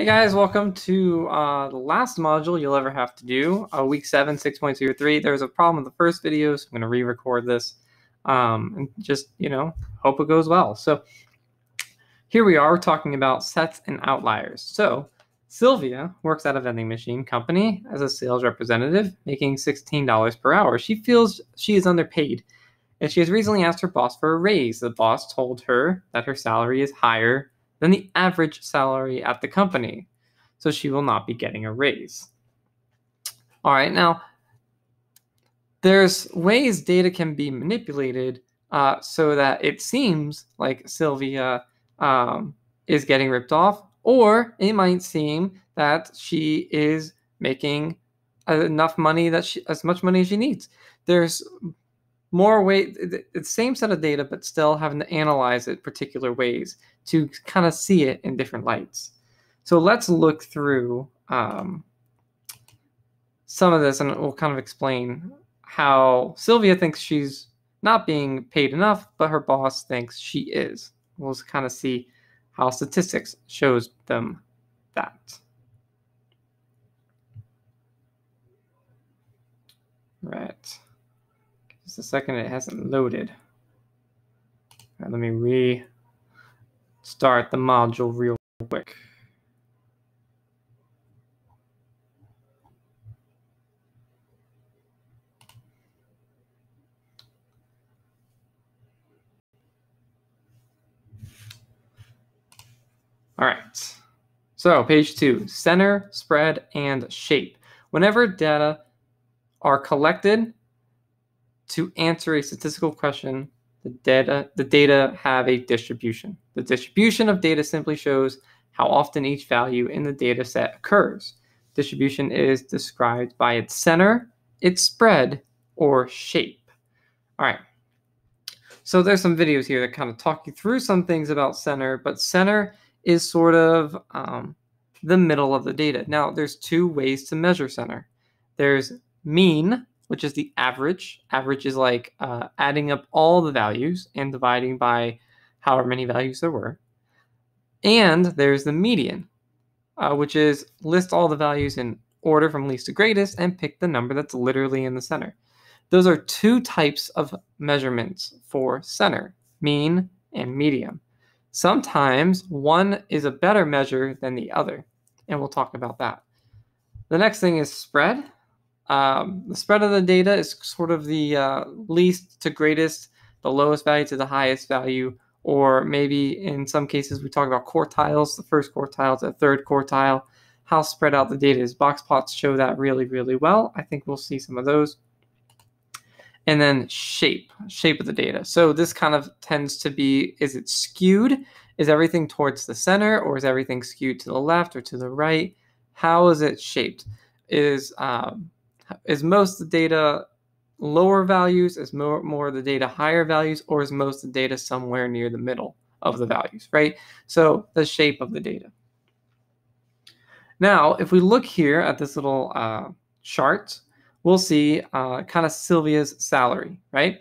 Hey guys, welcome to uh, the last module you'll ever have to do, uh, week 7, 6.03. There was a problem with the first video, so I'm going to re-record this um, and just, you know, hope it goes well. So here we are talking about sets and outliers. So Sylvia works at a vending machine company as a sales representative, making $16 per hour. She feels she is underpaid, and she has recently asked her boss for a raise. The boss told her that her salary is higher than the average salary at the company. So she will not be getting a raise. All right, now there's ways data can be manipulated uh, so that it seems like Sylvia um, is getting ripped off, or it might seem that she is making enough money that she as much money as she needs. There's more way the same set of data but still having to analyze it particular ways to kind of see it in different lights. So let's look through um, some of this and we'll kind of explain how sylvia thinks she's not being paid enough but her boss thinks she is. We'll kind of see how statistics shows them that. Right just a second, it hasn't loaded. Right, let me restart the module real quick. All right. So page two, center, spread, and shape. Whenever data are collected to answer a statistical question, the data, the data have a distribution. The distribution of data simply shows how often each value in the data set occurs. Distribution is described by its center, its spread, or shape. All right. So there's some videos here that kind of talk you through some things about center, but center is sort of um, the middle of the data. Now, there's two ways to measure center. There's mean, which is the average. Average is like uh, adding up all the values and dividing by however many values there were. And there's the median, uh, which is list all the values in order from least to greatest and pick the number that's literally in the center. Those are two types of measurements for center, mean and median. Sometimes one is a better measure than the other, and we'll talk about that. The next thing is spread. Um, the spread of the data is sort of the uh, least to greatest, the lowest value to the highest value, or maybe in some cases we talk about quartiles, the first quartile to the third quartile, how spread out the data is. Box plots show that really, really well. I think we'll see some of those. And then shape, shape of the data. So this kind of tends to be, is it skewed? Is everything towards the center or is everything skewed to the left or to the right? How is it shaped? Is um, is most of the data lower values? Is more, more of the data higher values? Or is most of the data somewhere near the middle of the values, right? So the shape of the data. Now, if we look here at this little uh, chart, we'll see uh, kind of Sylvia's salary, right?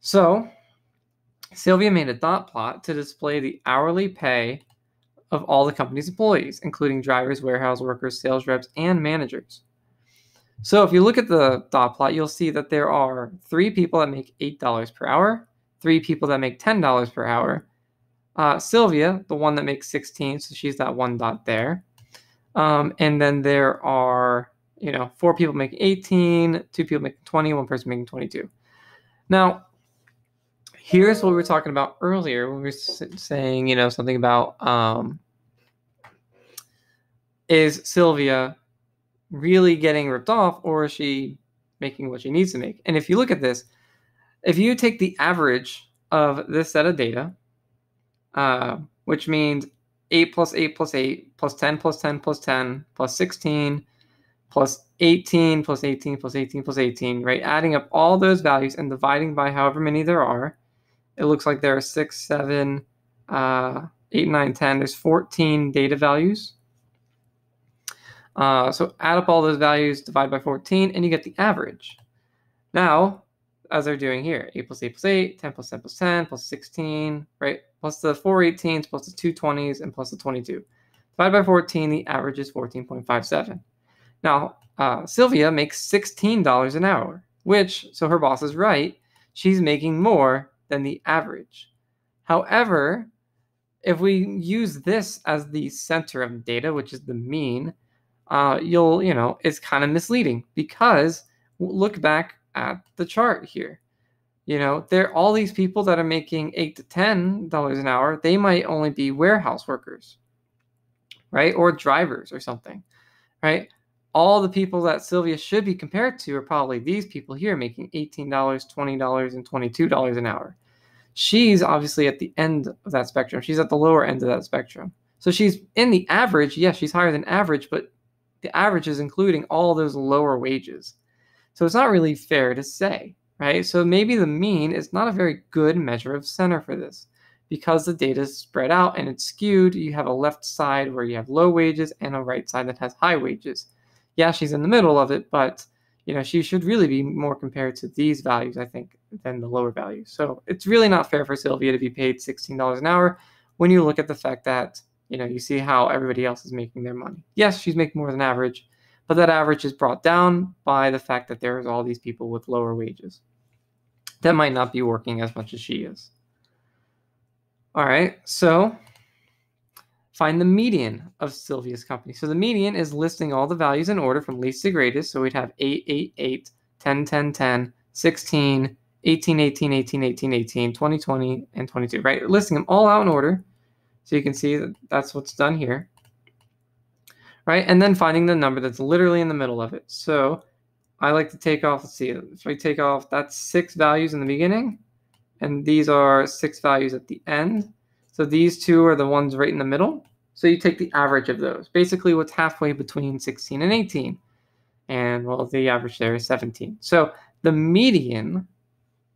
So Sylvia made a dot plot to display the hourly pay of all the company's employees, including drivers, warehouse workers, sales reps, and managers. So if you look at the dot plot, you'll see that there are three people that make $8 per hour, three people that make $10 per hour. Uh, Sylvia, the one that makes 16, so she's that one dot there. Um, and then there are, you know, four people making 18, two people making 20, one person making 22. Now, here's what we were talking about earlier when we were saying, you know, something about um, is Sylvia really getting ripped off or is she making what she needs to make? And if you look at this, if you take the average of this set of data, uh, which means 8 plus 8 plus 8 plus 10 plus 10 plus 10 plus 16 plus 18 plus 18 plus 18 plus 18, right? Adding up all those values and dividing by however many there are, it looks like there are 6, 7, uh, 8, 9, 10. There's 14 data values uh, so add up all those values, divide by 14, and you get the average. Now, as they're doing here, 8 plus 8 plus 8, 10 plus 10 plus 10, plus 16, right? Plus the 4 18s, plus the two 20s, and plus the 22. Divided by 14, the average is 14.57. Now, uh, Sylvia makes $16 an hour, which, so her boss is right, she's making more than the average. However, if we use this as the center of data, which is the mean, uh, you'll, you know, it's kind of misleading because look back at the chart here. You know, there are all these people that are making eight to ten dollars an hour, they might only be warehouse workers, right? Or drivers or something, right? All the people that Sylvia should be compared to are probably these people here making $18, $20, and $22 an hour. She's obviously at the end of that spectrum. She's at the lower end of that spectrum. So she's in the average. Yes, she's higher than average, but the average is including all those lower wages. So it's not really fair to say, right? So maybe the mean is not a very good measure of center for this because the data is spread out and it's skewed. You have a left side where you have low wages and a right side that has high wages. Yeah, she's in the middle of it, but you know, she should really be more compared to these values, I think, than the lower values. So it's really not fair for Sylvia to be paid $16 an hour when you look at the fact that, you know, you see how everybody else is making their money. Yes, she's making more than average, but that average is brought down by the fact that there's all these people with lower wages that might not be working as much as she is. All right, so find the median of Sylvia's company. So the median is listing all the values in order from least to greatest. So we'd have 8, 8, 8, 10, 10, 10, 16, 18, 18, 18, 18, 18, 20, 20, and 22, right? Listing them all out in order. So you can see that that's what's done here right? And then finding the number that's literally in the middle of it. So I like to take off, let's see, if I take off, that's six values in the beginning, and these are six values at the end. So these two are the ones right in the middle. So you take the average of those, basically what's halfway between 16 and 18. And well, the average there is 17. So the median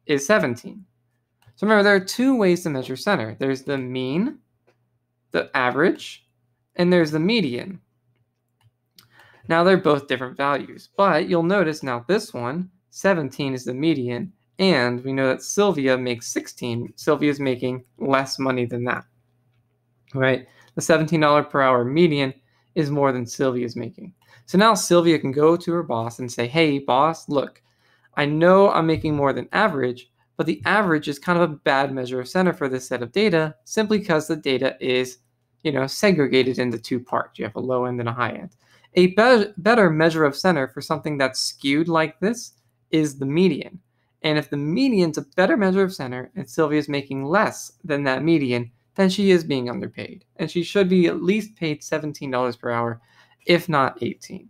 is 17. So remember, there are two ways to measure center. There's the mean, the average, and there's the median. Now they're both different values, but you'll notice now this one, 17 is the median, and we know that Sylvia makes 16. Sylvia's making less money than that, right? The $17 per hour median is more than Sylvia's making. So now Sylvia can go to her boss and say, hey, boss, look, I know I'm making more than average, but the average is kind of a bad measure of center for this set of data simply because the data is, you know, segregated into two parts. You have a low end and a high end. A be- better measure of center for something that's skewed like this is the median. And if the median's a better measure of center and Sylvia's making less than that median, then she is being underpaid. And she should be at least paid $17 per hour, if not 18.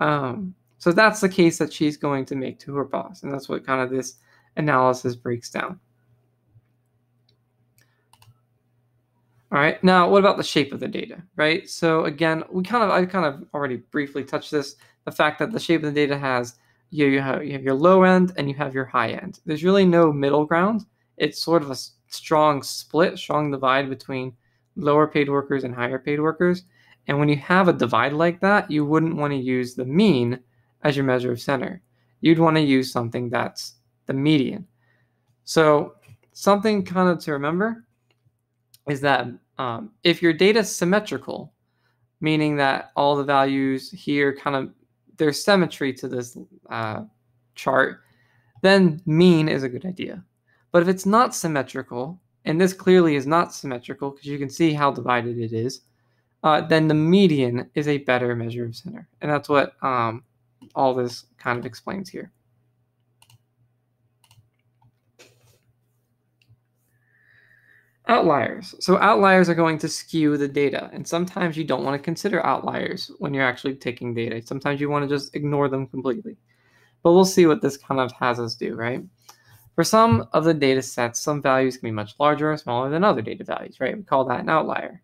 Um, so that's the case that she's going to make to her boss. And that's what kind of this analysis breaks down. All right. Now, what about the shape of the data, right? So again, we kind of I kind of already briefly touched this. The fact that the shape of the data has you, you have you have your low end and you have your high end. There's really no middle ground. It's sort of a strong split, strong divide between lower paid workers and higher paid workers. And when you have a divide like that, you wouldn't want to use the mean as your measure of center. You'd want to use something that's the median. So something kind of to remember is that um, if your data is symmetrical, meaning that all the values here kind of there's symmetry to this uh, chart, then mean is a good idea. But if it's not symmetrical, and this clearly is not symmetrical because you can see how divided it is, uh, then the median is a better measure of center. And that's what um, all this kind of explains here. Outliers. So outliers are going to skew the data, and sometimes you don't want to consider outliers when you're actually taking data. Sometimes you want to just ignore them completely. But we'll see what this kind of has us do, right? For some of the data sets, some values can be much larger or smaller than other data values, right? We call that an outlier.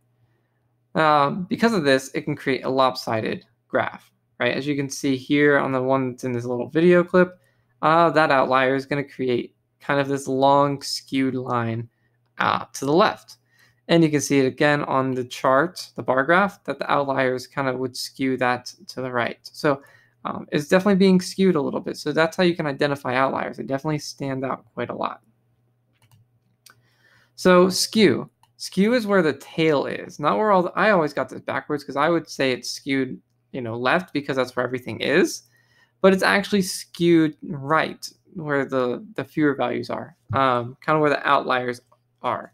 Um, because of this, it can create a lopsided graph, right? As you can see here on the one that's in this little video clip, uh, that outlier is going to create kind of this long skewed line uh, to the left. And you can see it again on the chart, the bar graph, that the outliers kind of would skew that to the right. So um, it's definitely being skewed a little bit. So that's how you can identify outliers. They definitely stand out quite a lot. So skew. Skew is where the tail is, not where all the, I always got this backwards because I would say it's skewed, you know, left because that's where everything is, but it's actually skewed right where the the fewer values are, um, kind of where the outliers are.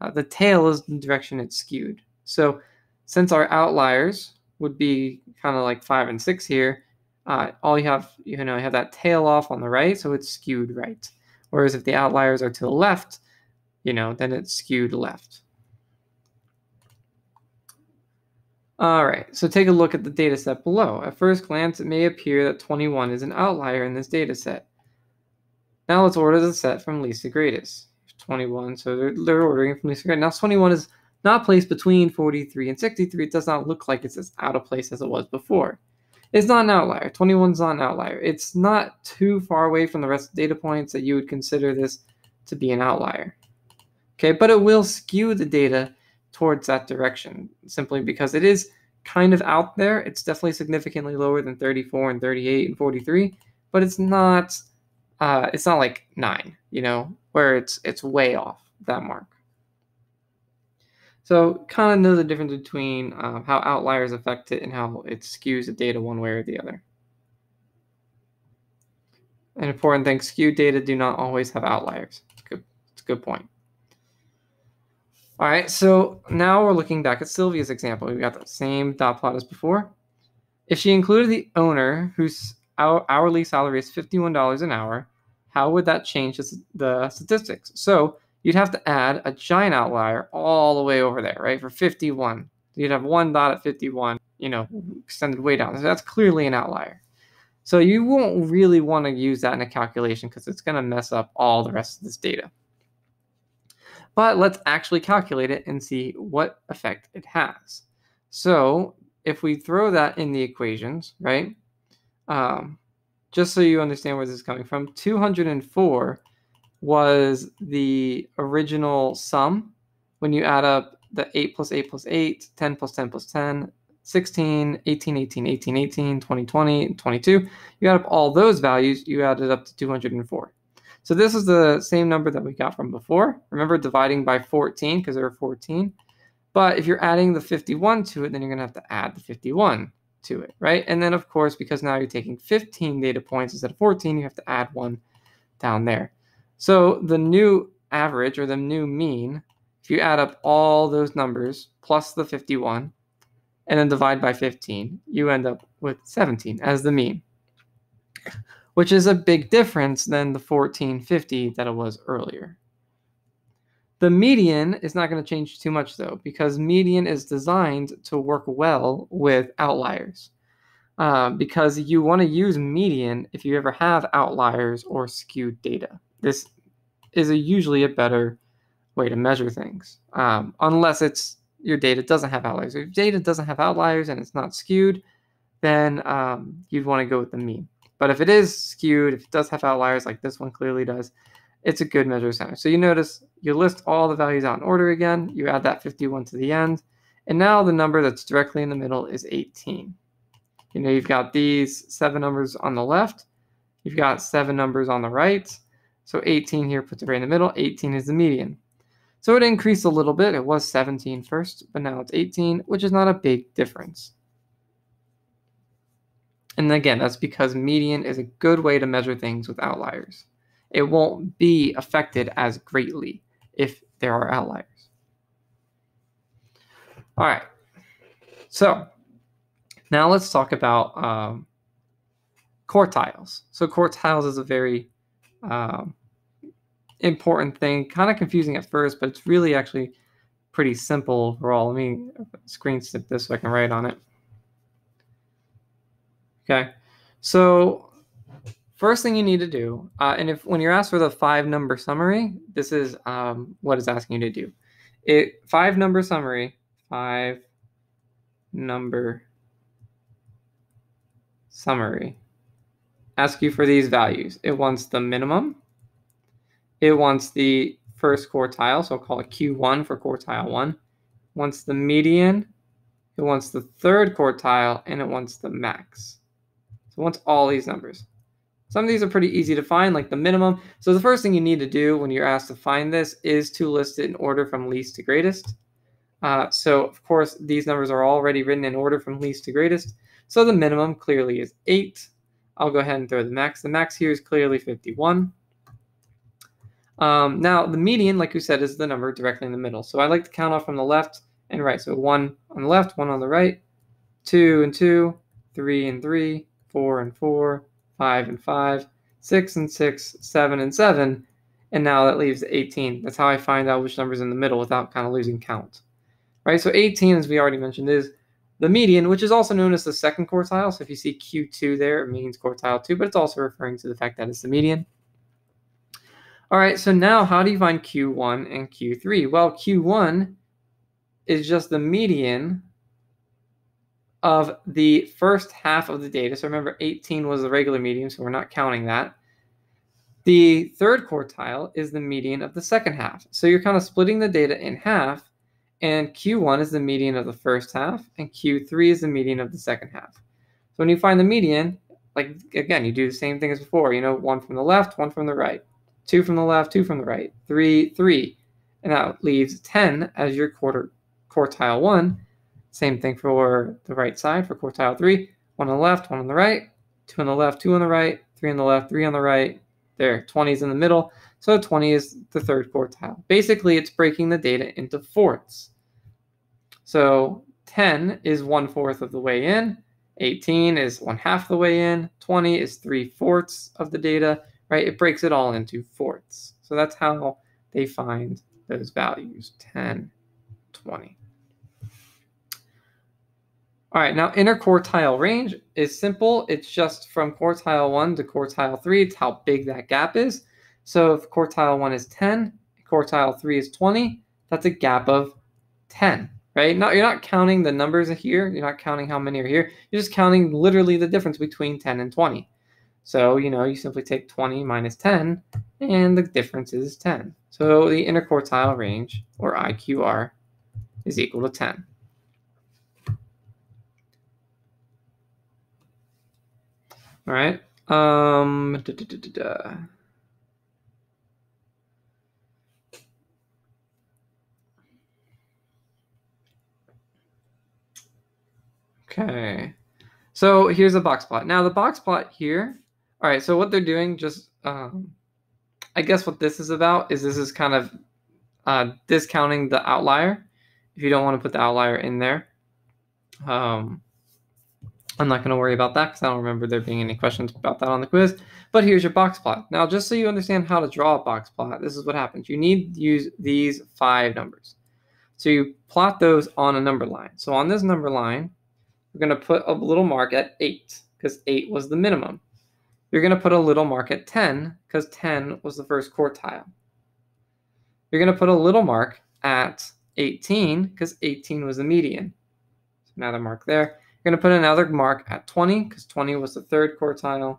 Uh, the tail is the direction it's skewed. So since our outliers would be kind of like five and six here, uh, all you have, you know, you have that tail off on the right, so it's skewed right. Whereas if the outliers are to the left, you know, then it's skewed left. All right, so take a look at the data set below. At first glance, it may appear that 21 is an outlier in this data set. Now let's order the set from least to greatest. 21, so they're, they're ordering from to greatest. Now 21 is not placed between 43 and 63. It does not look like it's as out of place as it was before. It's not an outlier. 21 is not an outlier. It's not too far away from the rest of the data points that you would consider this to be an outlier. Okay, but it will skew the data towards that direction simply because it is kind of out there. It's definitely significantly lower than 34 and 38 and 43, but it's not uh, it's not like nine, you know, where it's it's way off that mark. So kind of know the difference between uh, how outliers affect it and how it skews the data one way or the other. An important thing, skewed data do not always have outliers. Good, it's a good point. All right, so now we're looking back at Sylvia's example. We got the same dot plot as before. If she included the owner whose hourly salary is $51 an hour, how would that change the statistics? So you'd have to add a giant outlier all the way over there, right? For 51. You'd have one dot at 51, you know, extended way down. So that's clearly an outlier. So you won't really want to use that in a calculation because it's going to mess up all the rest of this data. But let's actually calculate it and see what effect it has. So if we throw that in the equations, right, um, just so you understand where this is coming from, 204 was the original sum when you add up the 8 plus 8 plus 8, 10 plus 10 plus 10, 16, 18, 18, 18, 18, 20, 20, 22. You add up all those values, you add it up to 204. So this is the same number that we got from before. Remember dividing by 14 because there are 14. But if you're adding the 51 to it, then you're going to have to add the 51 to it, right? And then, of course, because now you're taking 15 data points instead of 14, you have to add one down there. So the new average or the new mean, if you add up all those numbers plus the 51 and then divide by 15, you end up with 17 as the mean, which is a big difference than the 1450 that it was earlier. The median is not going to change too much though, because median is designed to work well with outliers. Uh, because you want to use median if you ever have outliers or skewed data this is a usually a better way to measure things, um, unless it's your data doesn't have outliers. If data doesn't have outliers and it's not skewed, then um, you'd want to go with the mean. But if it is skewed, if it does have outliers like this one clearly does, it's a good measure of center. So you notice you list all the values out in order again, you add that 51 to the end, and now the number that's directly in the middle is 18. You know, you've got these seven numbers on the left, you've got seven numbers on the right, so 18 here puts it right in the middle. 18 is the median. So it increased a little bit. It was 17 first, but now it's 18, which is not a big difference. And again, that's because median is a good way to measure things with outliers. It won't be affected as greatly if there are outliers. All right. So now let's talk about um, quartiles. So quartiles is a very um, important thing. Kind of confusing at first, but it's really actually pretty simple overall. Let me screen snip this so I can write on it. Okay, so first thing you need to do, uh, and if when you're asked for the five number summary, this is um, what it's asking you to do. It five number summary, five number summary. Ask you for these values. It wants the minimum, it wants the first quartile, so I'll call it Q1 for quartile 1. It wants the median, it wants the third quartile, and it wants the max. So it wants all these numbers. Some of these are pretty easy to find, like the minimum. So the first thing you need to do when you're asked to find this is to list it in order from least to greatest. Uh, so of course, these numbers are already written in order from least to greatest. So the minimum clearly is 8. I'll go ahead and throw the max. The max here is clearly 51. Um, now, the median, like we said, is the number directly in the middle. So I like to count off from the left and right. So 1 on the left, 1 on the right, 2 and 2, 3 and 3, 4 and 4, 5 and 5, 6 and 6, 7 and 7, and now that leaves 18. That's how I find out which number's in the middle without kind of losing count. Right, so 18, as we already mentioned, is the median, which is also known as the second quartile. So if you see Q2 there, it means quartile 2, but it's also referring to the fact that it's the median. All right, so now how do you find Q1 and Q3? Well, Q1 is just the median of the first half of the data. So remember, 18 was the regular median, so we're not counting that. The third quartile is the median of the second half. So you're kind of splitting the data in half and Q1 is the median of the first half, and Q3 is the median of the second half. So when you find the median, like again, you do the same thing as before. You know, one from the left, one from the right, two from the left, two from the right, three, three, and that leaves 10 as your quarter quartile one. Same thing for the right side for quartile three. One on the left, one on the right, two on the left, two on the right, three on the left, three on the right. There, 20 is in the middle. So 20 is the third quartile. Basically, it's breaking the data into fourths. So 10 is one fourth of the way in, 18 is one half the way in, 20 is three fourths of the data, right? It breaks it all into fourths. So that's how they find those values 10, 20. All right, now interquartile range is simple. It's just from quartile 1 to quartile 3. It's how big that gap is. So if quartile 1 is 10, quartile 3 is 20, that's a gap of 10, right? Not, you're not counting the numbers here. You're not counting how many are here. You're just counting literally the difference between 10 and 20. So, you know, you simply take 20 minus 10, and the difference is 10. So the interquartile range, or IQR, is equal to 10. All right. Um, da, da, da, Okay. So here's a box plot. Now the box plot here, all right, so what they're doing just, um, I guess what this is about is this is kind of uh, discounting the outlier if you don't want to put the outlier in there. Um, I'm not going to worry about that because I don't remember there being any questions about that on the quiz. But here's your box plot. Now, just so you understand how to draw a box plot, this is what happens. You need to use these five numbers. So you plot those on a number line. So on this number line, we're going to put a little mark at 8 because 8 was the minimum. You're going to put a little mark at 10 because 10 was the first quartile. You're going to put a little mark at 18 because 18 was the median. So another mark there. You're going to put another mark at 20 because 20 was the third quartile.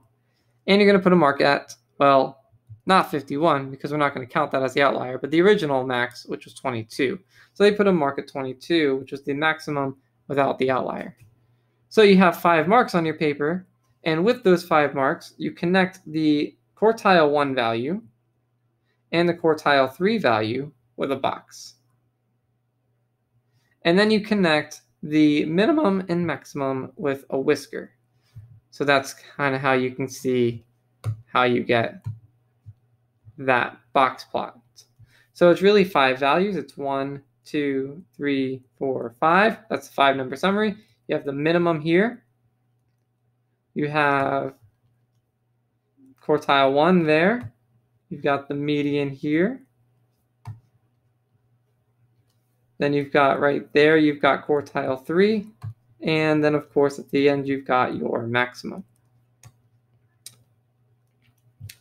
And you're going to put a mark at, well, not 51 because we're not going to count that as the outlier, but the original max, which was 22. So they put a mark at 22, which was the maximum without the outlier. So you have five marks on your paper, and with those five marks, you connect the quartile 1 value and the quartile 3 value with a box. And then you connect the minimum and maximum with a whisker. So that's kind of how you can see how you get that box plot. So it's really five values. It's one, two, three, four, five. That's a five number summary. You have the minimum here. You have quartile one there. You've got the median here. Then you've got right there, you've got quartile three. And then of course at the end, you've got your maximum.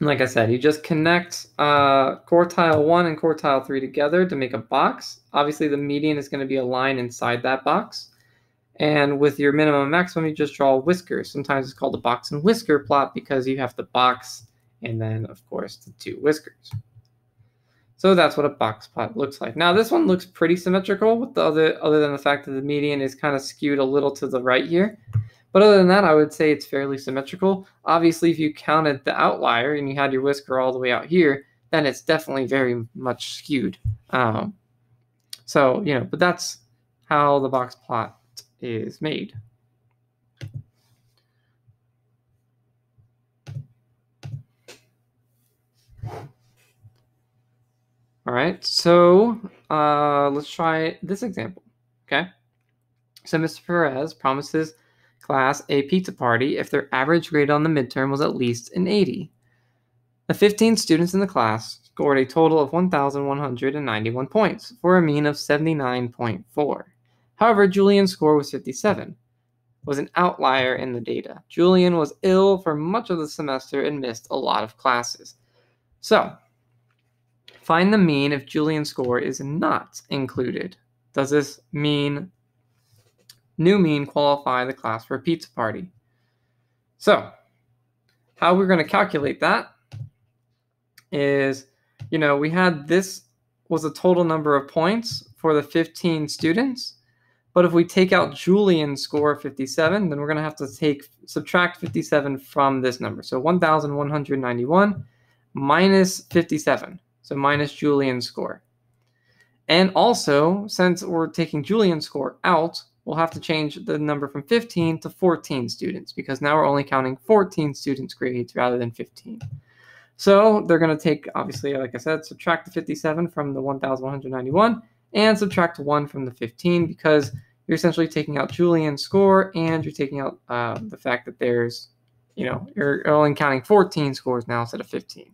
Like I said, you just connect uh, quartile one and quartile three together to make a box. Obviously the median is gonna be a line inside that box. And with your minimum and maximum, you just draw whiskers. Sometimes it's called a box and whisker plot because you have the box and then, of course, the two whiskers. So that's what a box plot looks like. Now this one looks pretty symmetrical with the other other than the fact that the median is kind of skewed a little to the right here. But other than that, I would say it's fairly symmetrical. Obviously, if you counted the outlier and you had your whisker all the way out here, then it's definitely very much skewed. Um, so, you know, but that's how the box plot is made. All right, so uh, let's try this example, okay? So Mr. Perez promises class a pizza party if their average grade on the midterm was at least an 80. The 15 students in the class scored a total of 1,191 points for a mean of 79.4. However, Julian's score was 57, was an outlier in the data. Julian was ill for much of the semester and missed a lot of classes. So, Find the mean if Julian's score is not included. Does this mean new mean qualify the class for a pizza party? So, how we're going to calculate that is, you know, we had this was a total number of points for the 15 students. But if we take out Julian's score of 57, then we're going to have to take subtract 57 from this number. So 1,191 minus 57 so minus Julian's score. And also, since we're taking Julian's score out, we'll have to change the number from 15 to 14 students because now we're only counting 14 students' grades rather than 15. So they're going to take, obviously, like I said, subtract the 57 from the 1,191 and subtract 1 from the 15 because you're essentially taking out Julian's score and you're taking out uh, the fact that there's, you know, you're only counting 14 scores now instead of 15.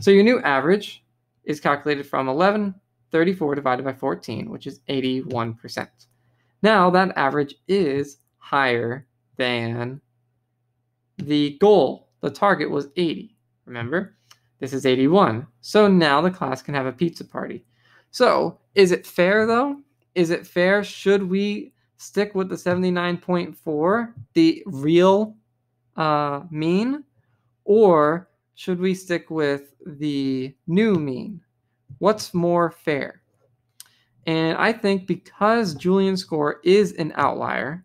So your new average is calculated from 1134 divided by 14, which is 81%. Now that average is higher than the goal. The target was 80. Remember? This is 81. So now the class can have a pizza party. So is it fair though? Is it fair? Should we stick with the 79.4, the real uh, mean? Or should we stick with the new mean? What's more fair? And I think because Julian's score is an outlier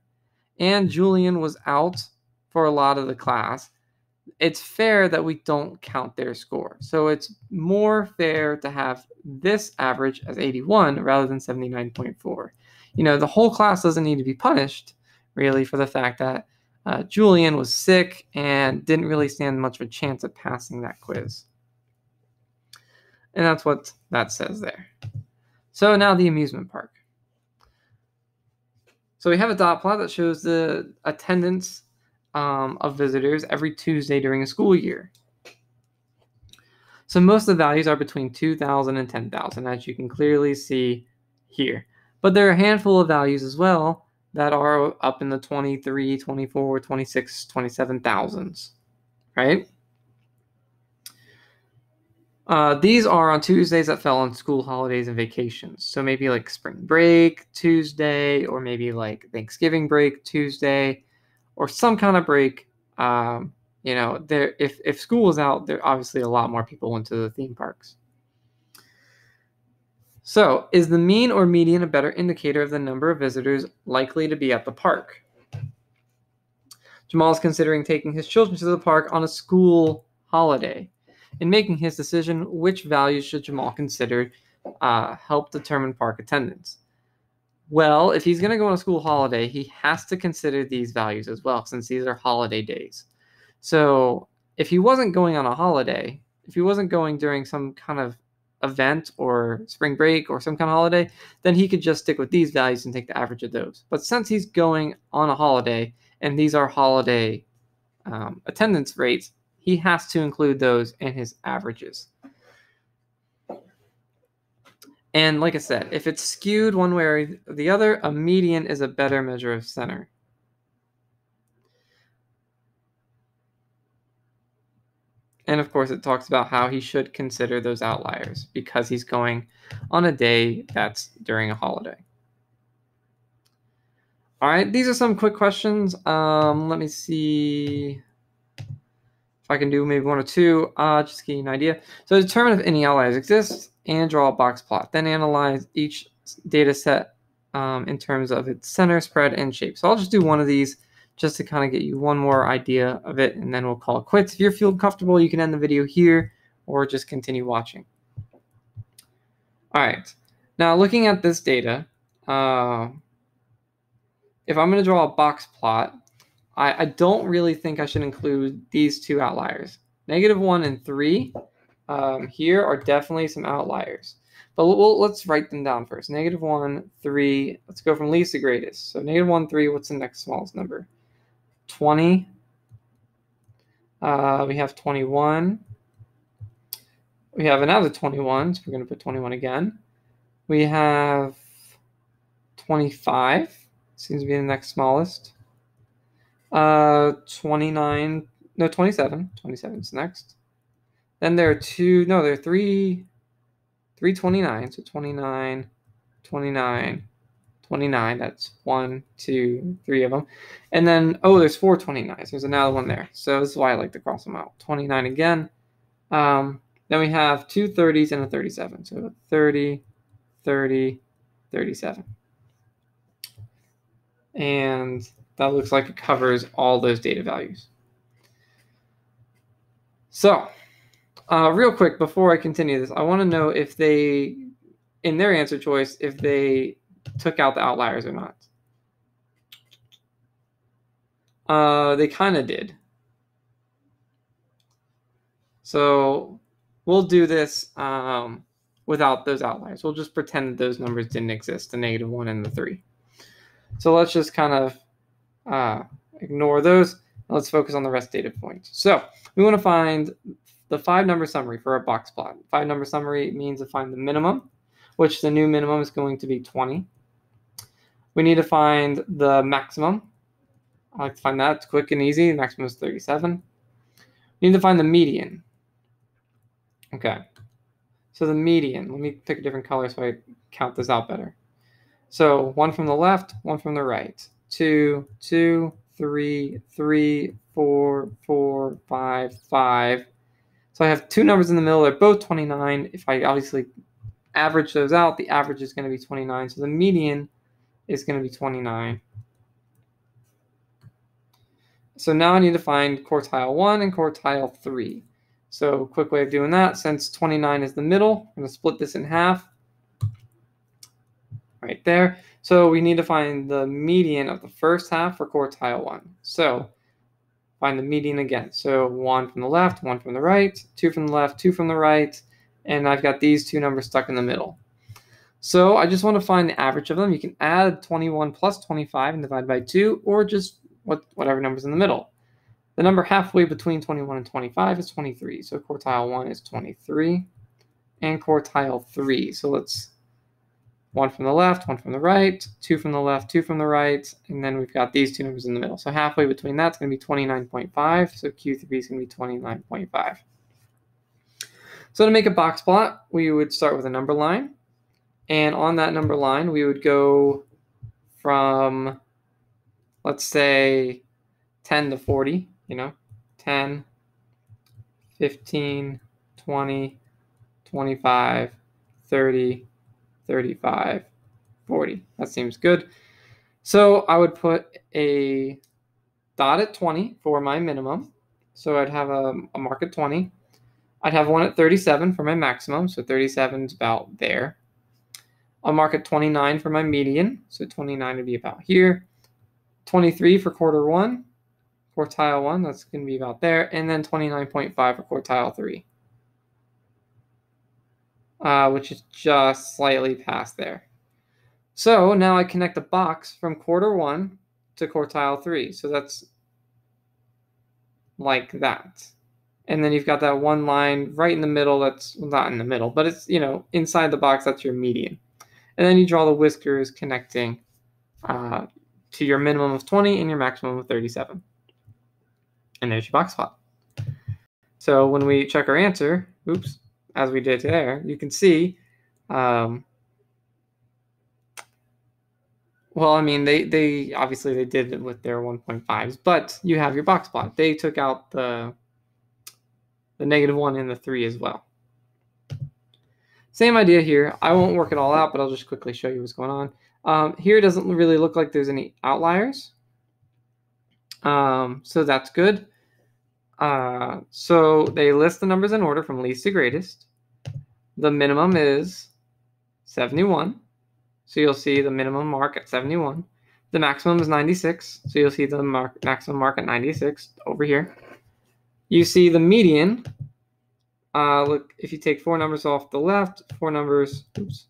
and Julian was out for a lot of the class, it's fair that we don't count their score. So it's more fair to have this average as 81 rather than 79.4. You know, the whole class doesn't need to be punished, really, for the fact that uh, Julian was sick and didn't really stand much of a chance at passing that quiz. And that's what that says there. So now the amusement park. So we have a dot plot that shows the attendance um, of visitors every Tuesday during a school year. So most of the values are between 2,000 and 10,000, as you can clearly see here. But there are a handful of values as well that are up in the 23, 24, 26, 27,000s, right? Uh, these are on Tuesdays that fell on school holidays and vacations. So maybe like spring break Tuesday, or maybe like Thanksgiving break Tuesday, or some kind of break. Um, you know, there if if school is out, there obviously a lot more people went to the theme parks. So, is the mean or median a better indicator of the number of visitors likely to be at the park? Jamal is considering taking his children to the park on a school holiday. In making his decision, which values should Jamal consider uh, help determine park attendance? Well, if he's going to go on a school holiday, he has to consider these values as well, since these are holiday days. So, if he wasn't going on a holiday, if he wasn't going during some kind of event or spring break or some kind of holiday, then he could just stick with these values and take the average of those. But since he's going on a holiday and these are holiday um, attendance rates, he has to include those in his averages. And like I said, if it's skewed one way or the other, a median is a better measure of center. And of course, it talks about how he should consider those outliers because he's going on a day that's during a holiday. All right, these are some quick questions. Um, let me see if I can do maybe one or two, uh, just to give you an idea. So determine if any outliers exist and draw a box plot. Then analyze each data set um, in terms of its center, spread, and shape. So I'll just do one of these just to kind of get you one more idea of it, and then we'll call it quits. If you're feeling comfortable, you can end the video here or just continue watching. All right, now looking at this data, uh, if I'm going to draw a box plot, I, I, don't really think I should include these two outliers. Negative 1 and 3 um, here are definitely some outliers. But we'll, let's write them down first. Negative 1, 3. Let's go from least to greatest. So negative 1, 3. What's the next smallest number? 20. Uh, we have 21. We have another 21, so we're going to put 21 again. We have 25. Seems to be the next smallest. Uh, 29. No, 27. 27 is next. Then there are two. No, there are three 329. So 29, 29, 29. That's one, two, three of them. And then, oh, there's four 29s. There's another one there. So this is why I like to cross them out. 29 again. Um, then we have two 30s and a 37. So 30, 30, 37. And that looks like it covers all those data values. So uh, real quick, before I continue this, I want to know if they, in their answer choice, if they took out the outliers or not. Uh, they kind of did. So we'll do this um, without those outliers. We'll just pretend that those numbers didn't exist, the negative one and the three. So let's just kind of uh, ignore those. Let's focus on the rest data points. So we want to find the five number summary for a box plot. Five number summary means to find the minimum, which the new minimum is going to be 20. We need to find the maximum. I like to find that. It's quick and easy. The maximum is 37. We need to find the median. Okay. So the median, let me pick a different color so I count this out better. So one from the left, one from the right. Two, two, three, three, four, four, five, five, so I have two numbers in the middle. They're both 29. If I obviously average those out, the average is going to be 29. So the median is going to be 29. So now I need to find quartile 1 and quartile 3. So quick way of doing that, since 29 is the middle, I'm going to split this in half right there. So we need to find the median of the first half for quartile 1. So find the median again. So one from the left, one from the right, two from the left, two from the right, and I've got these two numbers stuck in the middle. So I just want to find the average of them. You can add 21 plus 25 and divide by 2, or just what, whatever number's in the middle. The number halfway between 21 and 25 is 23. So quartile 1 is 23, and quartile 3. So let's one from the left, one from the right, two from the left, two from the right, and then we've got these two numbers in the middle. So halfway between that's going to be 29.5, so Q3 is going to be 29.5. So to make a box plot, we would start with a number line, and on that number line, we would go from, let's say, 10 to 40, you know, 10, 15, 20, 25, 30, 35, 40. That seems good. So I would put a dot at 20 for my minimum. So I'd have a, a mark at 20. I'd have one at 37 for my maximum. So 37 is about there. I'll mark at 29 for my median. So 29 would be about here. 23 for quarter one, quartile one, that's going to be about there. And then 29.5 for quartile three uh, which is just slightly past there. So now I connect the box from quarter one to quartile three. So that's like that. And then you've got that one line right in the middle that's not in the middle, but it's, you know, inside the box, that's your median. And then you draw the whiskers connecting uh, to your minimum of 20 and your maximum of 37. And there's your box plot. So when we check our answer, oops, as we did there, you can see, um, well, I mean, they, they obviously they did it with their 1.5s, but you have your box plot. They took out the, the negative one and the three as well. Same idea here. I won't work it all out, but I'll just quickly show you what's going on. Um, here it doesn't really look like there's any outliers. Um, so that's good. Uh, so they list the numbers in order from least to greatest. The minimum is 71. So you'll see the minimum mark at 71. The maximum is 96. So you'll see the mark, maximum mark at 96 over here. You see the median. Uh, look, if you take four numbers off the left, four numbers, oops,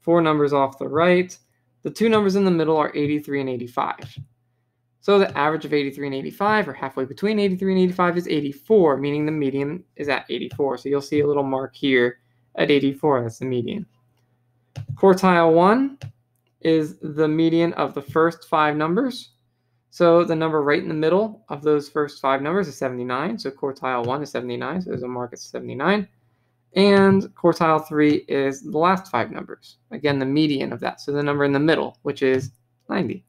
four numbers off the right, the two numbers in the middle are 83 and 85. So the average of 83 and 85, or halfway between 83 and 85, is 84, meaning the median is at 84. So you'll see a little mark here at 84. That's the median. Quartile 1 is the median of the first five numbers. So the number right in the middle of those first five numbers is 79. So quartile 1 is 79. So there's a mark at 79. And quartile 3 is the last five numbers. Again, the median of that. So the number in the middle, which is 90.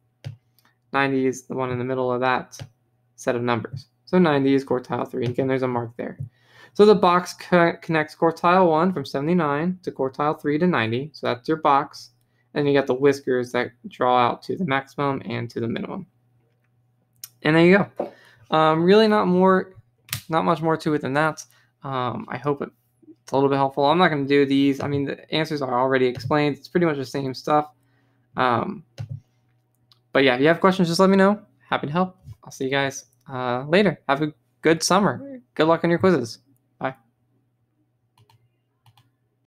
90 is the one in the middle of that set of numbers. So 90 is quartile 3. Again, there's a mark there. So the box co- connects quartile 1 from 79 to quartile 3 to 90. So that's your box. And you got the whiskers that draw out to the maximum and to the minimum. And there you go. Um, really not more, not much more to it than that. Um, I hope it, it's a little bit helpful. I'm not going to do these. I mean, the answers are already explained. It's pretty much the same stuff. Um, but yeah, if you have questions, just let me know. Happy to help. I'll see you guys uh, later. Have a good summer. Good luck on your quizzes.